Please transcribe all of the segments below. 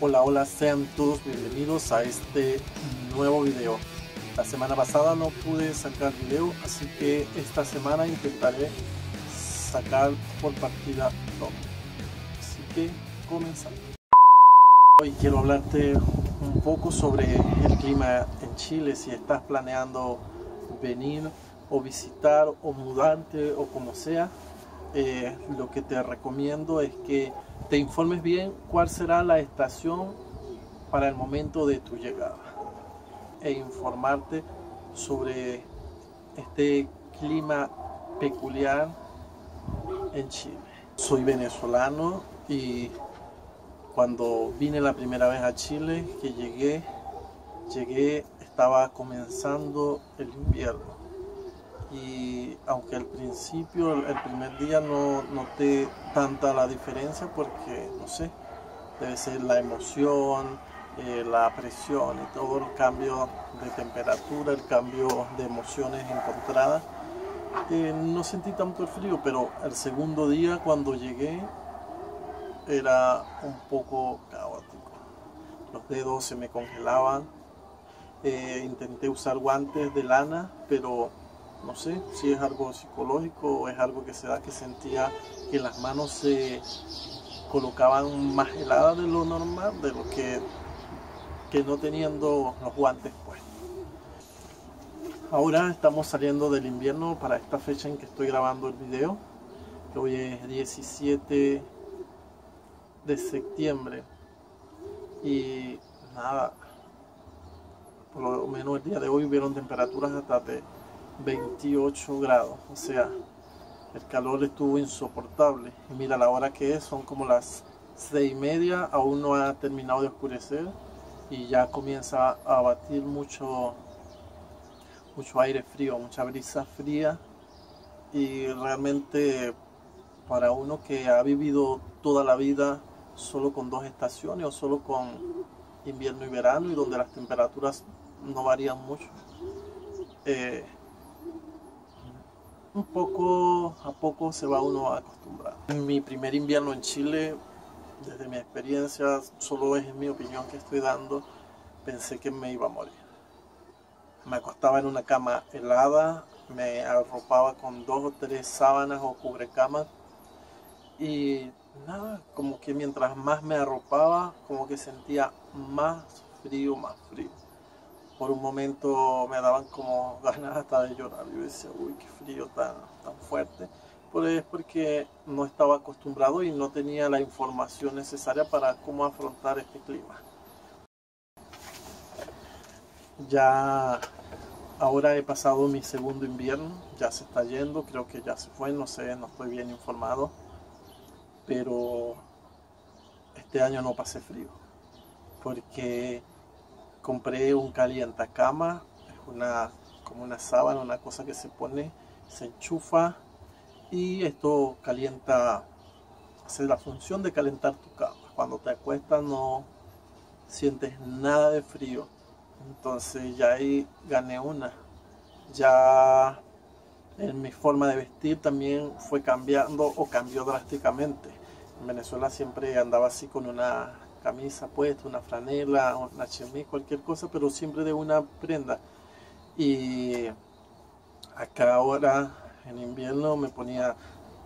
Hola, hola, sean todos bienvenidos a este nuevo video. La semana pasada no pude sacar video, así que esta semana intentaré sacar por partida todo. Así que comenzamos. Hoy quiero hablarte un poco sobre el clima en Chile, si estás planeando venir o visitar o mudarte o como sea. Eh, lo que te recomiendo es que te informes bien cuál será la estación para el momento de tu llegada e informarte sobre este clima peculiar en Chile. Soy venezolano y cuando vine la primera vez a Chile, que llegué, llegué, estaba comenzando el invierno y aunque al principio, el primer día no noté tanta la diferencia porque, no sé, debe ser la emoción, eh, la presión y todo el cambio de temperatura, el cambio de emociones encontradas. Eh, no sentí tanto el frío, pero el segundo día cuando llegué era un poco caótico. Los dedos se me congelaban. Eh, intenté usar guantes de lana, pero no sé si es algo psicológico o es algo que se da que sentía que las manos se colocaban más heladas de lo normal, de lo que, que no teniendo los guantes puestos. Ahora estamos saliendo del invierno para esta fecha en que estoy grabando el video, que hoy es 17 de septiembre y nada, por lo menos el día de hoy hubieron temperaturas hasta de 28 grados, o sea, el calor estuvo insoportable. Y mira la hora que es, son como las 6 y media, aún no ha terminado de oscurecer y ya comienza a batir mucho, mucho aire frío, mucha brisa fría y realmente para uno que ha vivido toda la vida solo con dos estaciones o solo con invierno y verano y donde las temperaturas no varían mucho. Eh, poco a poco se va uno a acostumbrar. En mi primer invierno en Chile, desde mi experiencia, solo es mi opinión que estoy dando, pensé que me iba a morir. Me acostaba en una cama helada, me arropaba con dos o tres sábanas o cubrecamas y nada, como que mientras más me arropaba, como que sentía más frío, más frío por un momento me daban como ganas hasta de llorar. Yo decía, uy, qué frío tan, tan fuerte. Pues es porque no estaba acostumbrado y no tenía la información necesaria para cómo afrontar este clima. Ya ahora he pasado mi segundo invierno, ya se está yendo, creo que ya se fue, no sé, no estoy bien informado, pero este año no pasé frío, porque compré un calientacama, una, como una sábana, una cosa que se pone, se enchufa y esto calienta, hace la función de calentar tu cama. Cuando te acuestas no sientes nada de frío. Entonces ya ahí gané una. Ya en mi forma de vestir también fue cambiando o cambió drásticamente. En Venezuela siempre andaba así con una camisa puesta, una franela, una chemise, cualquier cosa, pero siempre de una prenda. Y acá ahora en invierno me ponía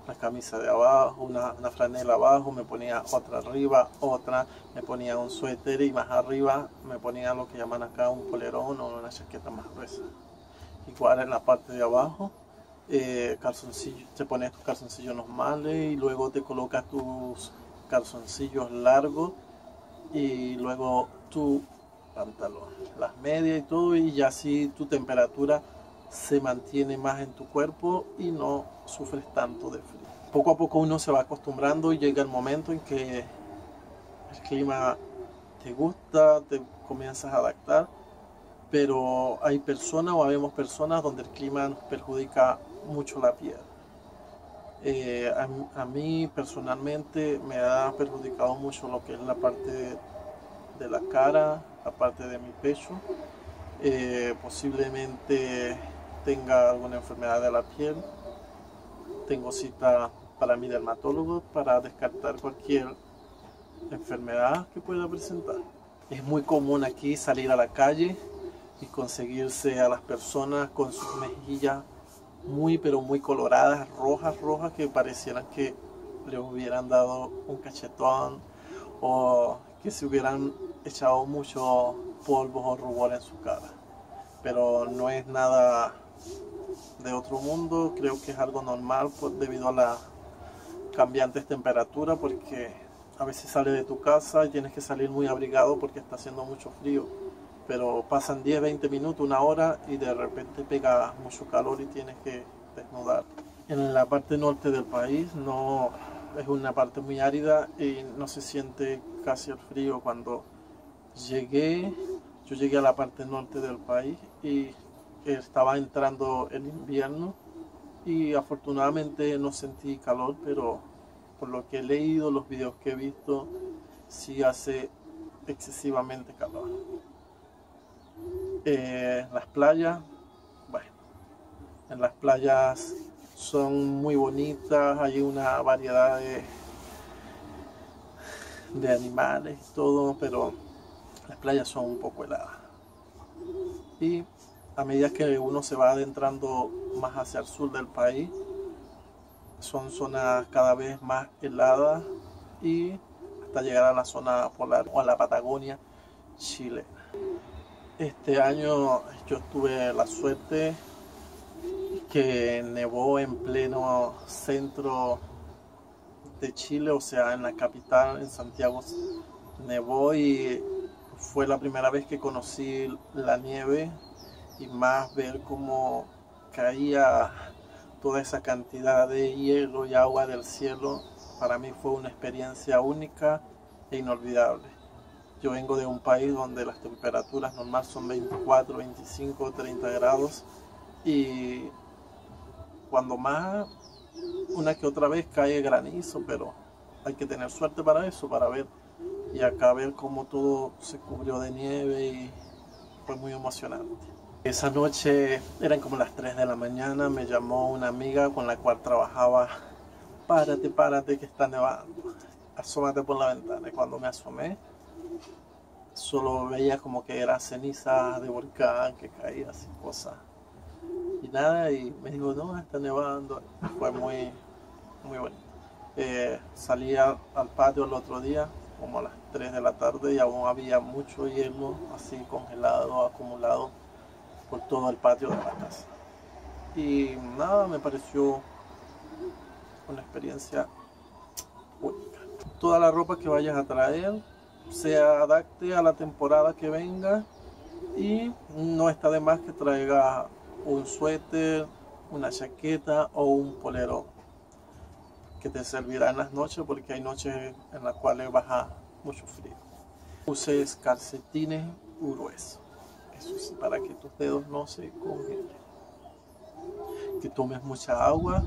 la camisa de abajo, una, franela abajo, me ponía otra arriba, otra, me ponía un suéter y más arriba me ponía lo que llaman acá un polerón o una chaqueta más gruesa. Igual en la parte de abajo, eh, calzoncillo, te pones tus calzoncillos normales y luego te colocas tus calzoncillos largos y luego tu pantalón, las medias y todo y ya así tu temperatura se mantiene más en tu cuerpo y no sufres tanto de frío. Poco a poco uno se va acostumbrando y llega el momento en que el clima te gusta, te comienzas a adaptar, pero hay personas o habemos personas donde el clima nos perjudica mucho la piel. Eh, a, mí personalmente me ha perjudicado mucho lo que es la parte de, la cara, la parte de mi pecho. Eh, posiblemente tenga alguna enfermedad de la piel. Tengo cita para mi dermatólogo para descartar cualquier enfermedad que pueda presentar. Es muy común aquí salir a la calle y conseguirse a las personas con sus mejillas muy pero muy coloradas, rojas, rojas, que parecieran que le hubieran dado un cachetón o que se hubieran echado mucho polvo o rubor en su cara. Pero no es nada de otro mundo, creo que es algo normal debido a las cambiantes temperaturas porque a veces sales de tu casa y tienes que salir muy abrigado porque está haciendo mucho frío. Pero pasan 10, 20 minutos, una hora y de repente pega mucho calor y tienes que desnudar. En la parte norte del país no es una parte muy árida y no se siente casi el frío. Cuando llegué, yo llegué a la parte norte del país y estaba entrando el invierno y afortunadamente no sentí calor, pero por lo que he leído, los videos que he visto, sí hace excesivamente calor. Eh, las playas, bueno, en las playas son muy bonitas, hay una variedad de, de animales y todo, pero las playas son un poco heladas. Y a medida que uno se va adentrando más hacia el sur del país, son zonas cada vez más heladas y hasta llegar a la zona polar o a la Patagonia chilena. Este año yo tuve la suerte que nevó en pleno centro de Chile, o sea, en la capital, en Santiago, nevó y fue la primera vez que conocí la nieve y más ver cómo caía toda esa cantidad de hielo y agua del cielo, para mí fue una experiencia única e inolvidable. Yo vengo de un país donde las temperaturas normales son 24, 25, 30 grados y cuando más una que otra vez cae granizo, pero hay que tener suerte para eso, para ver y acá ver cómo todo se cubrió de nieve y fue muy emocionante. Esa noche eran como las 3 de la mañana, me llamó una amiga con la cual trabajaba, párate, párate que está nevando, asómate por la ventana. Y cuando me asomé, solo veía como que era ceniza de volcán que caía así cosas. Y nada, y me dijo, no, está nevando. Fue muy, muy bueno. Eh, salí al patio el otro día, como a las 3 de la tarde, y aún había mucho hielo así congelado, acumulado por todo el patio de la casa. Y nada, me pareció una experiencia única. Toda la ropa que vayas a traer se adapte a la temporada que venga y no está de más que traiga un suéter, una chaqueta o un polero que te servirá en las noches porque hay noches en las cuales baja mucho frío. Uses calcetines gruesos para que tus dedos no se congelen. Que tomes mucha agua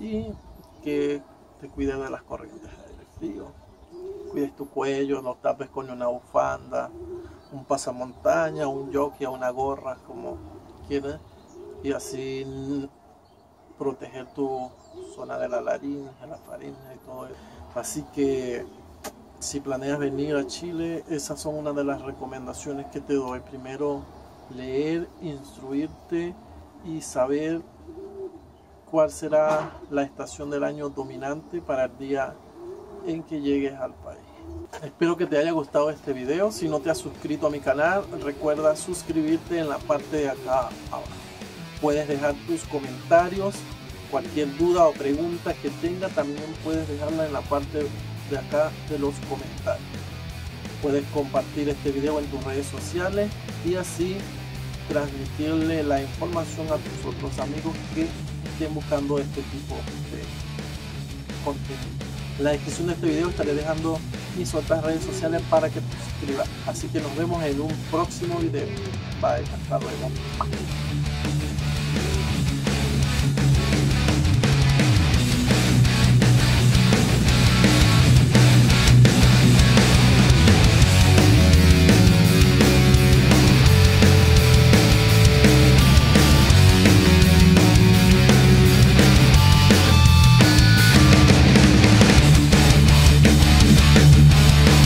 y que te cuides de las corrientes de frío. Cuides tu cuello, no tapes con una bufanda, un pasamontaña, un jockey, una gorra, como quieras, y así proteger tu zona de la laringe, la faringe y todo eso. Así que si planeas venir a Chile, esas son una de las recomendaciones que te doy. Primero, leer, instruirte y saber cuál será la estación del año dominante para el día en que llegues al país. Espero que te haya gustado este video. Si no te has suscrito a mi canal, recuerda suscribirte en la parte de acá abajo. Puedes dejar tus comentarios, cualquier duda o pregunta que tenga, también puedes dejarla en la parte de acá de los comentarios. Puedes compartir este video en tus redes sociales y así transmitirle la información a tus otros amigos que estén buscando este tipo de contenido. La descripción de este video estaré dejando mis otras redes sociales para que te suscribas. Así que nos vemos en un próximo video. Bye, hasta luego.